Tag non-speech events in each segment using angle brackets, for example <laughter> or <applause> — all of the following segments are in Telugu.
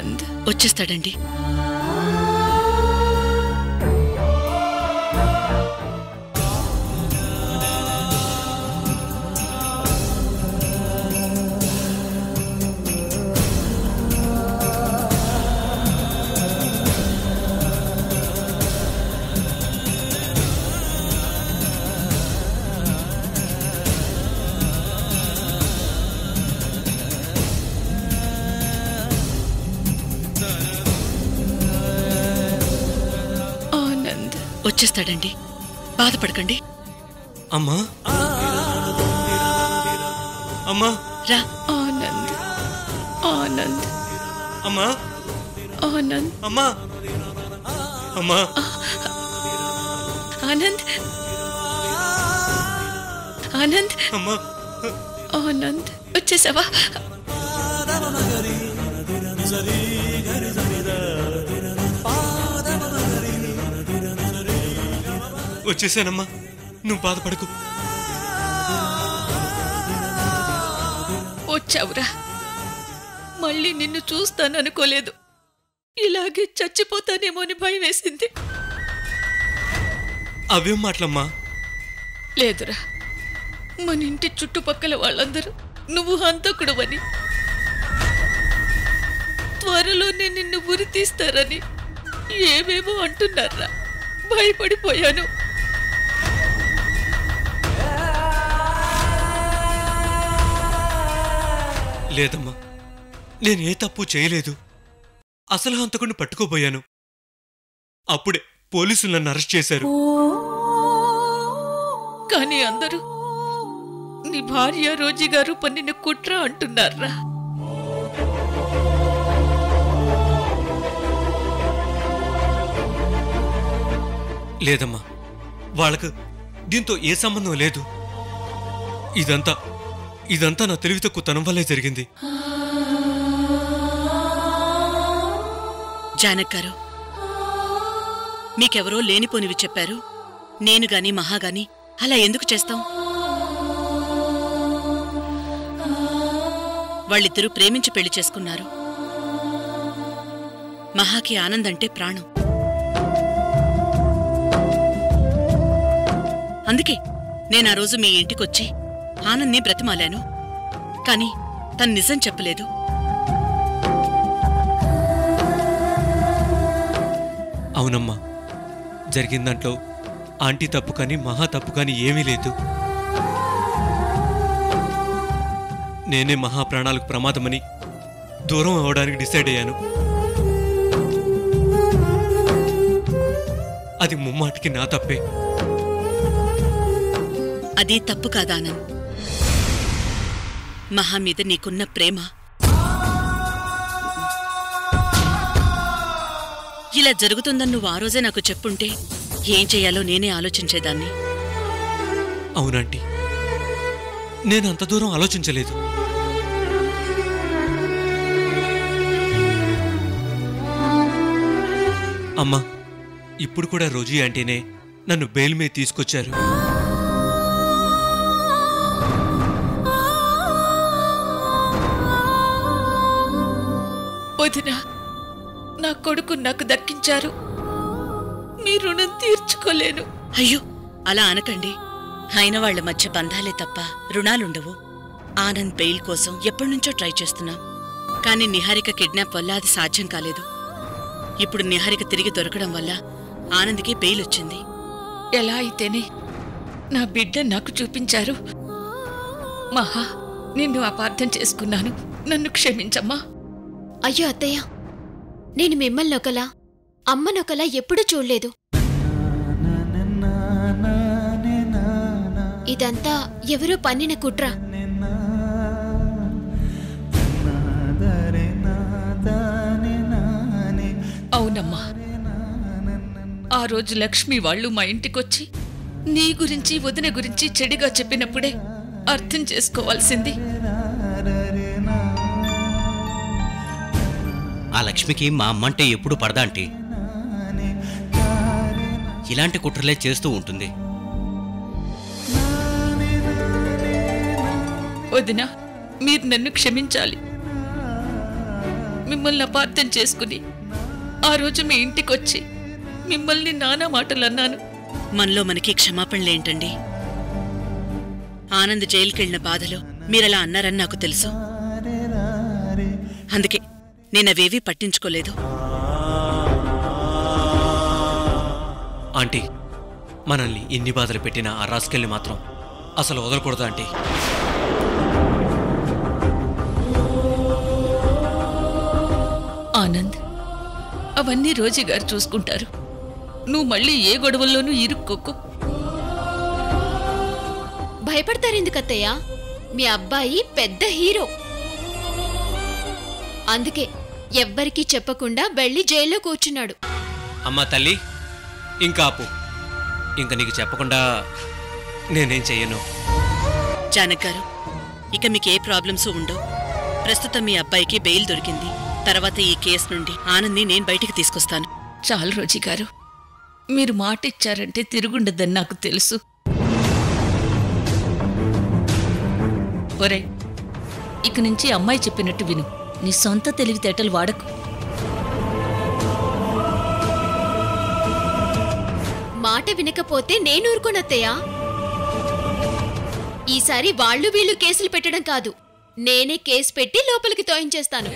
ఆనంద్ వచ్చేస్తాడండి. వచ్చేస్తాడండి బాధపడకండి. అమ్మా. అమ్మా. రా. ఆనంద్. ఆనంద్. అమ్మా. ఆనంద్. అమ్మా. అమ్మా. ఆనంద్. ఆనంద్. అమ్మా. ఆనంద్. వచ్చేసావా? వచ్చేసానమ్మా. నువ్వు బాధపడకు. వచ్చావురా మళ్ళీ నిన్ను చూస్తాననుకోలేదు. ఇలాగే చచ్చిపోతానేమో అని భయం వేసింది అవేం మాటలమ్మా? లేదురా మన ఇంటి చుట్టుపక్కల వాళ్ళందరూ నువ్వు హంతకుడువని. త్వరలోనే నిన్ను ఉరి తీస్తారని ఏమేమో అంటున్నారా. భయపడిపోయాను. లేదమ్మా నేను ఏ తప్పు చేయలేదు. అసలు హంతకుడిని పట్టుకోబోయాను. అప్పుడే పోలీసులు నన్ను అరెస్ట్ చేశారు. కానీ అందరూ నీ భార్య రోజీ గారు పన్నిన కుట్ర అంటున్నారా? లేదమ్మా వాళ్ళకు దీంతో ఏ సంబంధం లేదు. ఇదంతా ఇదంతా నా తెలివి తక్కువతనం వల్లే జరిగింది. జానక్ గారు మీకెవరో లేనిపోనివి చెప్పారు. నేను గాని మహా గాని అలా ఎందుకు చేస్తాం? వాళ్ళిద్దరూ ప్రేమించి పెళ్ళి చేసుకున్నారు. మహాకి ఆనందంటే ప్రాణం. అందుకే నేను ఆ రోజు మీ ఇంటికొచ్చి ఆనంద్ని బ్రతిమాలాను. కాని తను నిజం చెప్పలేదు. అవునమ్మా. జరిగిన దాంట్లో ఆంటీ తప్పు కానీ మహా తప్పు కానీ ఏమీ లేదు. నేనే మహా ప్రాణాలకు ప్రమాదమని దూరం అవడానికి డిసైడ్ అయ్యాను. అది ముమ్మాటికి నా తప్పే. అది తప్పు కాదా ఆనంద్? మహా మీద నీకున్న ప్రేమ. ఇలా జరుగుతుందని నువ్వు ఆ రోజే నాకు చెప్పుంటే ఏం చేయాలో నేనే ఆలోచించేదాన్ని. అవునంటీ. నేను అంత దూరం ఆలోచించలేదు. అమ్మా ఇప్పుడు కూడా రోజీ ఆంటీనే నన్ను బెయిల్ మీద తీసుకొచ్చారు. వదిన నా కొడుకు నాకు దక్కించారు. మీ రుణం తీర్చుకోలేను. అయ్యో అలా అనకండి. అయిన వాళ్ళ మధ్య బంధాలే తప్ప రుణాలుండవు. ఆనంద్ బెయిల్ కోసం ఎప్పటినుంచో ట్రై చేస్తున్నాం. కానీ నిహారిక కిడ్నాప్ వల్ల అది సాధ్యం కాలేదు. ఇప్పుడు నిహారిక తిరిగి దొరకడం వల్ల ఆనంద్కి బెయిల్ వచ్చింది. ఎలా అయితేనే నా బిడ్డ నాకు చూపించారు. మహా నిన్ను అపార్థం చేసుకున్నాను. నన్ను క్షమించమ్మా. అయ్యో అత్తయ్య నేను మిమ్మల్ని ఒకలా అమ్మనొకలా ఎప్పుడూ చూడలేదు. ఇదంతా ఎవరో పన్నిన కుట్ర. అవునమ్మా. ఆ రోజు లక్ష్మి వాళ్ళు మా ఇంటికొచ్చి నీ గురించి వదిన గురించి చెడిగా చెప్పినప్పుడే అర్థం చేసుకోవాల్సింది. ఆ లక్ష్మికి మా అమ్మంటే ఎప్పుడు పడదా అంటే? ఇలాంటి కుట్రలే చేస్తూ ఉంటుంది. వదిన మీరు నన్ను క్షమించాలి. మిమ్మల్ని అపార్థం చేసుకుని ఆ రోజు మీ ఇంటికొచ్చి మిమ్మల్ని నానా మాటలు అన్నాను మనలో మనకి క్షమాపణలేంటండి ఆనంద్ జైలుకెళ్ళిన బాధలో మీరలా అన్నారని నాకు తెలుసు. అందుకే నేనవేవీ పట్టించుకోలేదు. ఆంటీ మనల్ని ఇన్ని బాధలు పెట్టిన ఆ రాసుకెళ్ళి మాత్రం అసలు వదలకూడదు ఆంటీ. ఆనంద్ అవన్నీ రోజీ గారు చూసుకుంటారు. నువ్వు మళ్ళీ ఏ గొడవల్లోనూ ఇరుక్కోకు. భయపడతారెందుకు అత్తయ్య మీ అబ్బాయి పెద్ద హీరో. అందుకే ఎవ్వరికీ చెప్పకుండా వెళ్ళి జైల్లో కూర్చున్నాడు. అమ్మా తల్లి ఇంకా ఆపు. ఇంకా నీకు చెప్పకుండా నేనేం చెయ్యను? జానక్ గారు ఇక మీకు ఏ ప్రాబ్లమ్స్ ఉండవు. ప్రస్తుతం మీ అబ్బాయికి బెయిల్ దొరికింది. తర్వాత ఈ కేసు నుండి ఆనంద్ని నేను బయటికి తీసుకొస్తాను. చాలు రోజీ గారు మీరు మాట ఇచ్చారంటే తిరుగుండదని నాకు తెలుసు. ఒరే ఇక నుంచి అమ్మాయి చెప్పినట్టు విను. నీ సొంత తెలివితేటలు వాడకు. మాట వినకపోతే నేను ఊరుకోనత్తయ్య. ఈసారి వాళ్ళు వీళ్ళు కేసులు పెట్టడం కాదు. నేనే కేసు పెట్టి లోపలికి తోయించేస్తాను.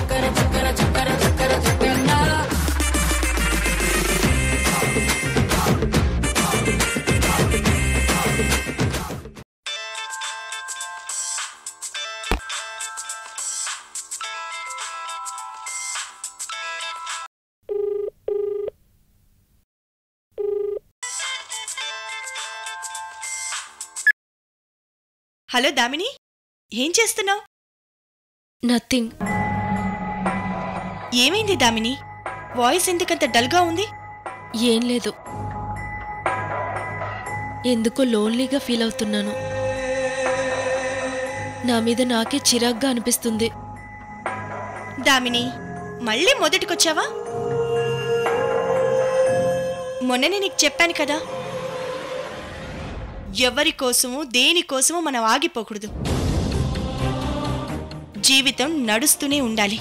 <laughs> హలో దామిని ఏం చేస్తున్నావు? నథింగ్ ఏమైంది దామిని? వాయిస్ ఎందుకంత డల్గా ఉంది? ఏం లేదు. ఎందుకో లోన్లీగా ఫీల్ అవుతున్నాను. నా మీద నాకే చిరాగ్గా అనిపిస్తుంది. దామిని మళ్ళీ మొదటికొచ్చావా? మొన్ననే నీకు చెప్పాను కదా ఎవరి కోసము దేనికోసము మనం ఆగిపోకూడదు. జీవితం నడుస్తూనే ఉండాలి.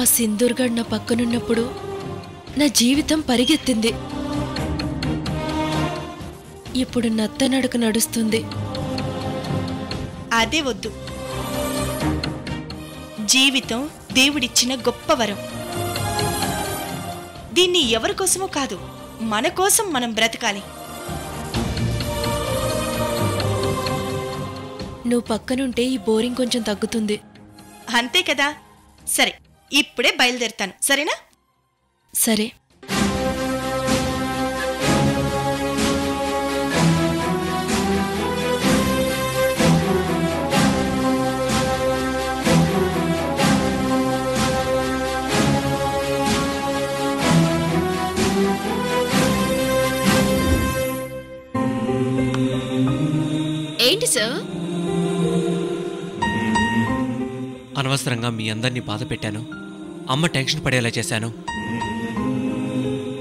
ఆ సింధూర్గఢ్ నా పక్కనున్నప్పుడు నా జీవితం పరిగెత్తింది. ఇప్పుడు నత్త నడక నడుస్తుంది. అదే వద్దు. జీవితం దేవుడిచ్చిన గొప్ప వరం. దీన్ని ఎవరి కోసమో కాదు మన కోసం మనం బ్రతకాలి. నువ్వు పక్కనుంటే ఈ బోరింగ్ కొంచెం తగ్గుతుంది. అంతే కదా? సరే ఇప్పుడే బయలుదేరుతాను. సరేనా? సరే. ఏంటి సార్? అనవసరంగా మీ అందరినీ బాధ పెట్టాను. అమ్మ టెన్షన్ పడేలా చేశాను.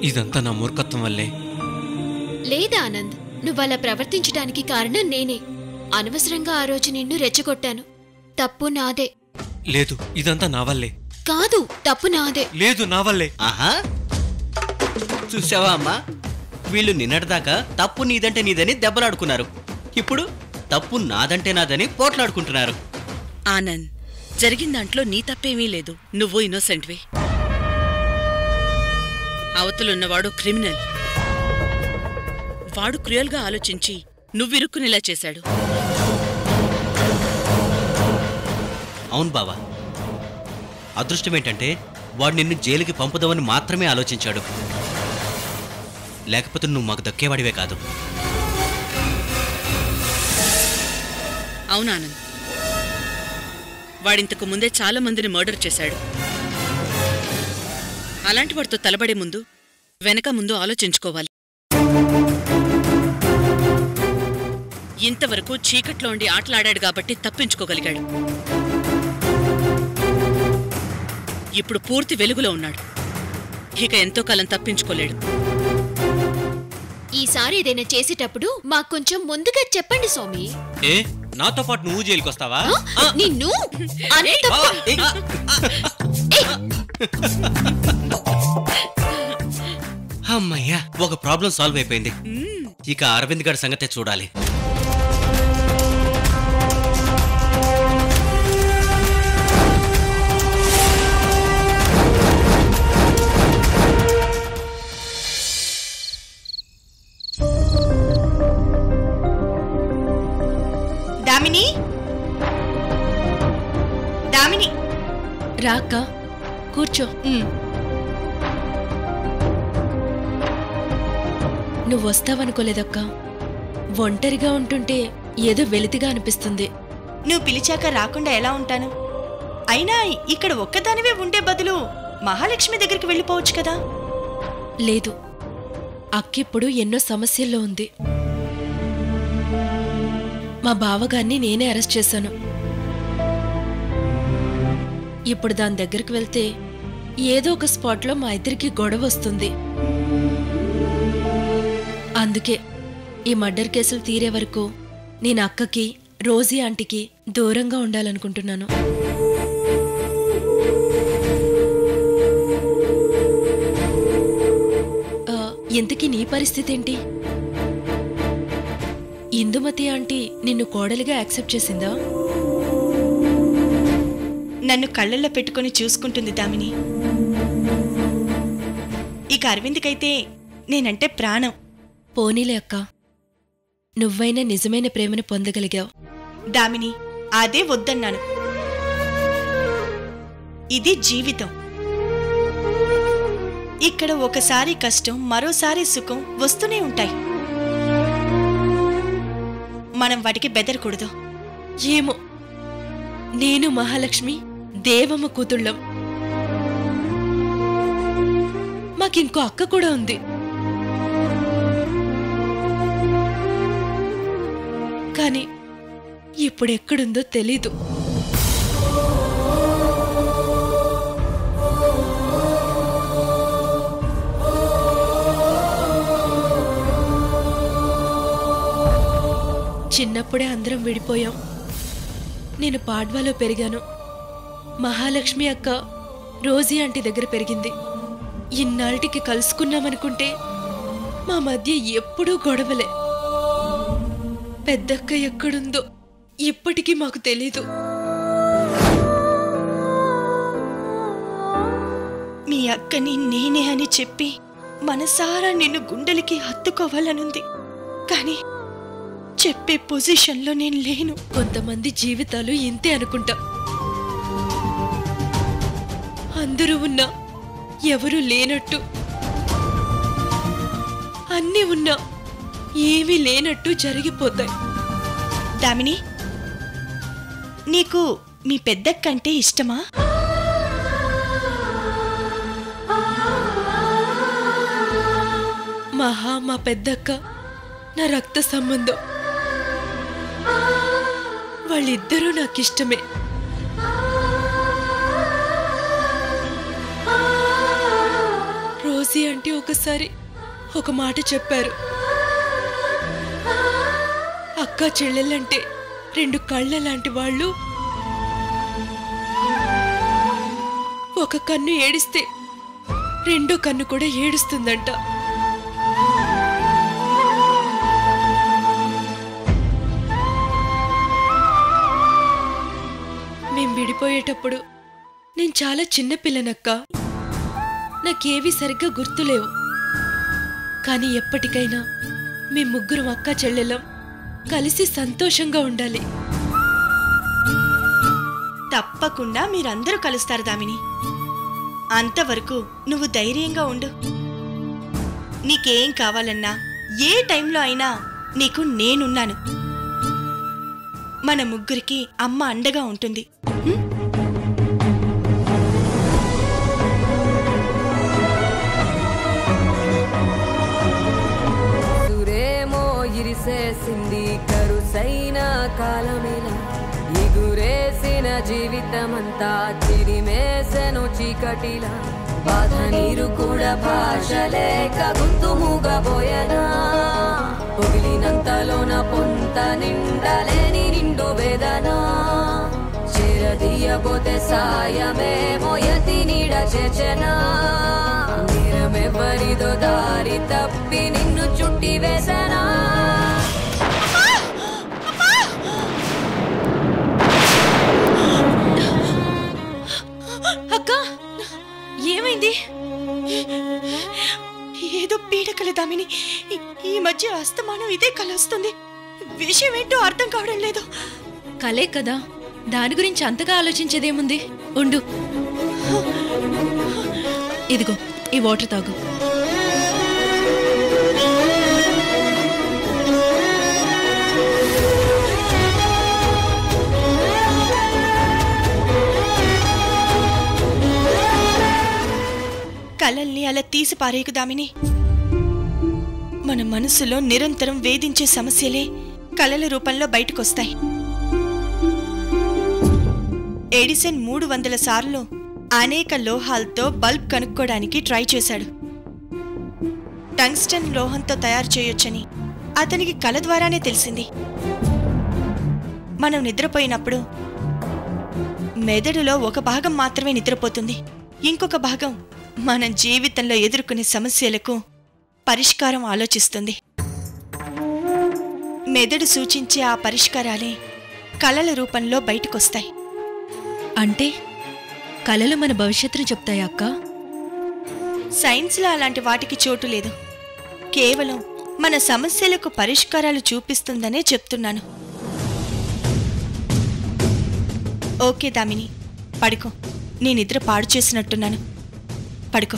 ఇదంతా నా మూర్ఖత్వం వల్లే. లేదా ఆనంద్ నువ్వు అలా ప్రవర్తించడానికి కారణం నేనే. అనవసరంగా ఆ రోజు నిన్ను రెచ్చగొట్టాను. తప్పు నాదే. లేదు ఇదంతా నా వల్లే. కాదు తప్పు నాదే. లేదు నా వల్లే. ఆహా. చూసావా అమ్మా? వీళ్ళు నిన్నటిదాకా తప్పు నీదంటే నీదని దెబ్బలాడుకున్నారు. ఇప్పుడు తప్పు నాదంటే నాదని పోట్లాడుకుంటున్నారు. ఆనంద్ జరిగిన దాంట్లో నీ తప్పేమీ లేదు. నువ్వు ఇన్నోసెంట్వి అవతలున్నవాడు క్రిమినల్ వాడు క్రియల్గా ఆలోచించి నువ్విరుక్కునేలా చేశాడు. అవును బావా. అదృష్టం ఏంటంటే వాడు నిన్ను జైలుకి పంపుదామని మాత్రమే ఆలోచించాడు. లేకపోతే నువ్వు మాకు దక్కేవాడివే కాదు. అవునానంద్ వాడింతకు ముందే చాలా మందిని మర్డర్ చేశాడు. అలాంటి వాడితో తలబడే ముందు వెనక ముందు ఆలోచించుకోవాలి. ఇంతవరకు చీకట్లో ఉండి ఆటలాడాడు కాబట్టి తప్పించుకోగలిగాడు. ఇప్పుడు పూర్తి వెలుగులో ఉన్నాడు. ఇక ఎంతో కాలం తప్పించుకోలేడు. ఈసారి ఏదైనా చేసేటప్పుడు మాకు కొంచెం ముందుగా చెప్పండి స్వామి. ఏ? నాతో పాటు నువ్వు జైలుకి వస్తావా నిన్ను? అమ్మయ్యా ఒక ప్రాబ్లం సాల్వ్ అయిపోయింది. ఇక అరవింద్ గారి సంగతే చూడాలి. రాక్క కూర్చో. నువ్వు వస్తావనుకోలేదక్క ఒంటరిగా ఉంటుంటే ఏదో వెలితిగా అనిపిస్తుంది. నువ్వు పిలిచాక రాకుండా ఎలా ఉంటాను? అయినా ఇక్కడ ఒక్కదానివే ఉండే బదులు మహాలక్ష్మి దగ్గరికి వెళ్ళిపోవచ్చు కదా? లేదు. అక్కిప్పుడు ఎన్నో సమస్యల్లో ఉంది. మా బావగారిని నేనే అరెస్ట్ చేశాను. ఇప్పుడు దాని దగ్గరికి వెళ్తే ఏదో ఒక స్పాట్లో మా ఇద్దరికి గొడవ వస్తుంది. అందుకే ఈ మర్డర్ కేసులు తీరే వరకు నేను అక్కకి రోజీ ఆంటీకి దూరంగా ఉండాలనుకుంటున్నాను. ఇంతకీ నీ పరిస్థితి ఏంటి? ఇందుమతి ఆంటీ నిన్ను కోడలిగా యాక్సెప్ట్ చేసిందా? నన్ను కళ్ళల్లో పెట్టుకొని చూసుకుంటుంది దామిని. ఇక అరవింద్కైతే నేనంటే ప్రాణం. పోనీలే అక్క. నువ్వైనా నిజమైన ప్రేమను పొందగలిగావు. దామిని అదే వద్దన్నాను. ఇది జీవితం. ఇక్కడ ఒకసారి కష్టం మరోసారి సుఖం వస్తూనే ఉంటాయి. మనం వాటికి బెదరకూడదు. ఏమో. నేను మహాలక్ష్మి దేవమ్మ కూతుళ్ళం. మాకింకో అక్క కూడా ఉంది. కానీ ఇప్పుడెక్కడుందో తెలీదు. చిన్నప్పుడే అందరం విడిపోయాం. నేను పాడ్వాలో పెరిగాను. మహాలక్ష్మి అక్క రోజీ ఆంటీ దగ్గర పెరిగింది. ఇన్నాళ్ళకి కలుసుకున్నామనుకుంటే మా మధ్య ఎప్పుడూ గొడవలే. పెద్దక్క ఎక్కడుందో ఇప్పటికీ మాకు తెలీదు. మీ అక్కని నేనే అని చెప్పి మనసారా నిన్ను గుండెలకి హత్తుకోవాలనుంది. కానీ చెప్పే పొజిషన్లో నేను లేను. కొంతమంది జీవితాలు ఇంతే అనుకుంటా. అందరూ ఉన్నా ఎవరూ లేనట్టు. అన్నీ ఉన్నా ఏమీ లేనట్టు జరిగిపోతాయి. దామిని నీకు మీ పెద్దక్కంటే ఇష్టమా? మహా మా పెద్దక్క నా రక్త సంబంధం. వాళ్ళిద్దరూ నాకిష్టమే. రోజీ అంటే ఒకసారి ఒక మాట చెప్పారు. అక్క చెల్లెళ్ళంటే రెండు కళ్ళ లాంటి వాళ్ళు. ఒక కన్ను ఏడిస్తే రెండో కన్ను కూడా ఏడుస్తుందంట. మేం విడిపోయేటప్పుడు నేను చాలా చిన్న పిల్లనక్క. నాకేవీ సరిగ్గా గుర్తులేవు. కానీ ఎప్పటికైనా మీ ముగ్గురం అక్క చెల్లెలం కలిసి సంతోషంగా ఉండాలి. తప్పకుండా మీరందరూ కలుస్తారు దామిని. అంతవరకు నువ్వు ధైర్యంగా ఉండు. నీకేం కావాలన్నా ఏ టైంలో అయినా నీకు నేనున్నాను. మన ముగ్గురికి అమ్మ అండగా ఉంటుంది. కటిల చీకటిలా బాధ నీరు కూడా భాష లేక గుంతు మూగబోయనా. పొగిలినంతలోన పొంత నిండలేని నిండు వేదన. చేరదీయబోతే సాయమేమో యతి నీడ చేచన. నేరమెవ్వరిదో దారి తప్పి నిన్ను చుట్టి వేసనా. దామిని ఈ- మధ్య అస్తమానం ఇదే కల వస్తుంది. విషయం ఏంటో అర్థం కావడం లేదు. కలే కదా. దాని గురించి అంతగా ఆలోచించేదేముంది? ఉండు. ఇదిగో ఈ వాటర్ తాగు. కలల్ని అలా తీసి పారేయకు దామిని. మన మనసులో నిరంతరం వేధించే సమస్యలే కలల రూపంలో బయటకొస్తాయి. ఎడిసన్ మూడు వందల సార్లు అనేక లోహాలతో బల్బ్ కనుక్కోడానికి ట్రై చేశాడు. టంగ్స్టన్ లోహంతో తయారు చేయొచ్చని అతనికి కల ద్వారానే తెలిసింది. మనం నిద్రపోయినప్పుడు మెదడులో ఒక భాగం మాత్రమే నిద్రపోతుంది. ఇంకొక భాగం మన జీవితంలో ఎదుర్కొనే సమస్యలకు పరిష్కారం ఆలోచిస్తుంది. మెదడు సూచించే ఆ పరిష్కారాలే కలల రూపంలో బయటకొస్తాయి. అంటే కలలు మన భవిష్యత్తును చెప్తాయా అక్క? సైన్స్లో అలాంటి వాటికి చోటు లేదు. కేవలం మన సమస్యలకు పరిష్కారాలు చూపిస్తుందనే చెప్తున్నాను. ఓకే దామిని పడుకో. నీ నిద్ర పాడు చేసినట్టున్నాను. పడుకో.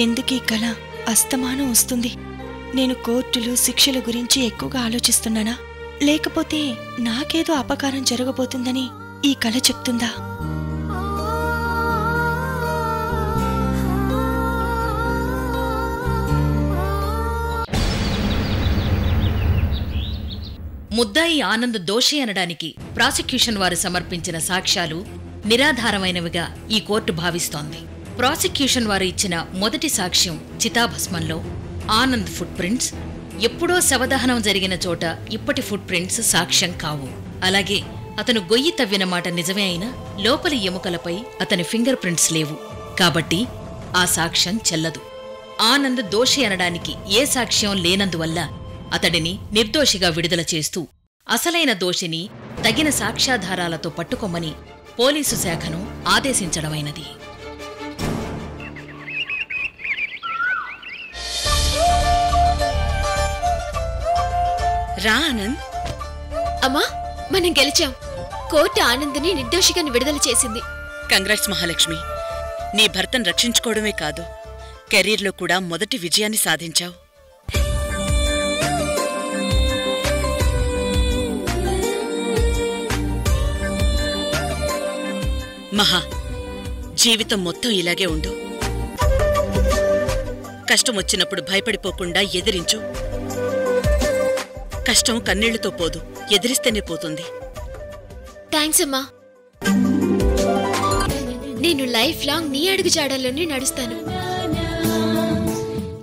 ఎందుకీ కళ అస్తమానం వస్తుంది? నేను కోర్టులు శిక్షల గురించి ఎక్కువగా ఆలోచిస్తున్నానా? లేకపోతే నాకేదో అపకారం జరగబోతుందని ఈ కళ చెప్తుందా? ముద్దాయి ఆనంద్ దోషి అనడానికి ప్రాసిక్యూషన్ వారు సమర్పించిన సాక్ష్యాలు నిరాధారమైనవిగా ఈ కోర్టు భావిస్తోంది. ప్రాసిక్యూషన్ వారు ఇచ్చిన మొదటి సాక్ష్యం చితాభస్మంలో. ఆనంద్ ఫుట్ ప్రింట్స్ ఎప్పుడో శవదహనం జరిగిన చోట ఇప్పటి ఫుట్ ప్రింట్స్ సాక్ష్యం కావు. అలాగే అతను గొయ్యి తవ్విన మాట నిజమే అయినా లోపలి ఎముకలపై అతని ఫింగర్ ప్రింట్స్ లేవు. కాబట్టి ఆ సాక్ష్యం చెల్లదు. ఆనంద్ దోషి అనడానికి ఏ సాక్ష్యం లేనందువల్ల అతడిని నిర్దోషిగా విడుదల చేస్తూ అసలైన దోషిని తగిన సాక్ష్యాధారాలతో పట్టుకోమని పోలీసు శాఖను ఆదేశించడమైనది. రా ఆనంద్. అమ్మా మనం గెలిచాం. కోర్టు ఆనంద్ని నిర్దోషిగా విడుదల చేసింది. కంగ్రాట్స్ మహాలక్ష్మి నీ భర్తను రక్షించుకోవడమే కాదు కెరీర్లో కూడా మొదటి విజయాన్ని సాధించావు. మహా జీవితం మొత్తం ఇలాగే ఉండు. కష్టం వచ్చినప్పుడు భయపడిపోకుండా ఎదిరించు. కష్టం కన్నీళ్ళతో పోదు. ఎదిరిస్తేనే పోతుంది. థ్యాంక్స్ అమ్మా. నేను లైఫ్ లాంగ్ నీ అడుగు జాడల్లోనే నడుస్తాను.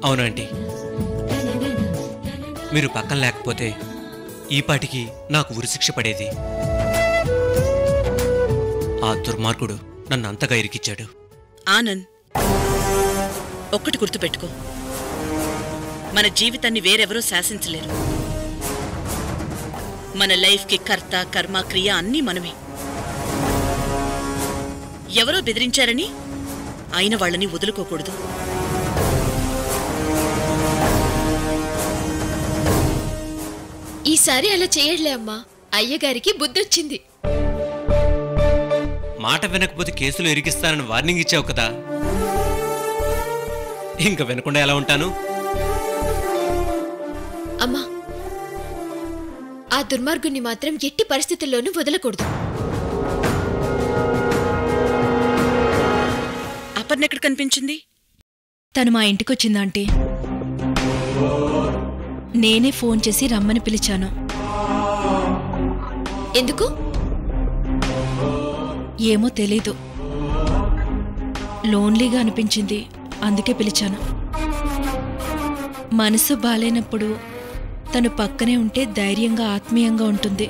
అవును ఆంటీ. మీరు పక్కన లేకపోతే ఈ పాటికి నాకు ఉరిశిక్ష పడేది. ఆ దుర్మార్గుడు నన్ను అంతగా ఇరికిచ్చాడు. ఆనంద్ ఒక్కటి గుర్తుపెట్టుకో. మన జీవితాన్ని వేరెవరూ శాసించలేరు. మన లైఫ్కి కర్త కర్మ క్రియ అన్నీ మనమే. ఎవరో బెదిరించారని అయిన వాళ్ళని వదులుకోకూడదు. ఈసారి అలా చేయట్లే అమ్మా. అయ్యగారికి బుద్ధొచ్చింది. మాట వినకపోతే కేసులు ఇరికిస్తానని వార్నింగ్ ఇచ్చావు కదా. ఇంకా వినకుండా ఎలా ఉంటాను? అమ్మా ఆ దుర్మార్గుణ్ణి మాత్రం ఎట్టి పరిస్థితుల్లోనూ వదలకూడదు. అపర్ణ ఎక్కడ కనిపించింది? తను మా ఇంటికొచ్చిందా ఆంటీ. నేనే ఫోన్ చేసి రమ్మని పిలిచాను. ఎందుకు? ఏమో తెలీదు. లోన్లీగా అనిపించింది అందుకే పిలిచాను. మనసు బాలేనప్పుడు తను పక్కనే ఉంటే ధైర్యంగా ఆత్మీయంగా ఉంటుంది.